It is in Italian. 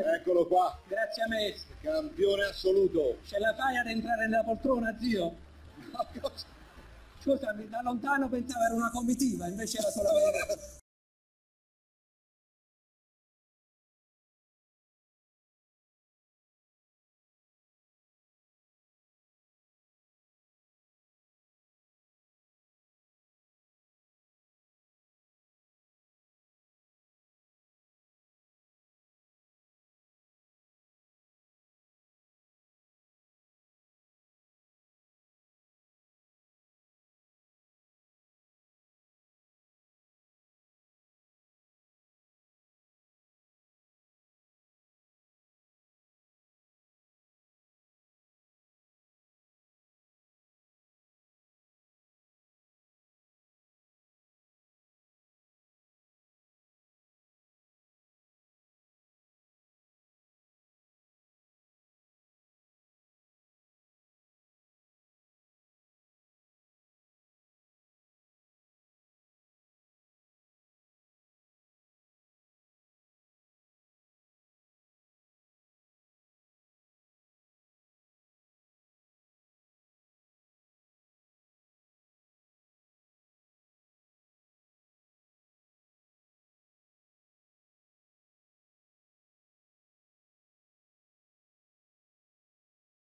Eccolo qua, Grazie a me. campione assoluto. Ce la fai ad entrare nella poltrona, zio? Scusami, da lontano pensavo era una comitiva, invece era solo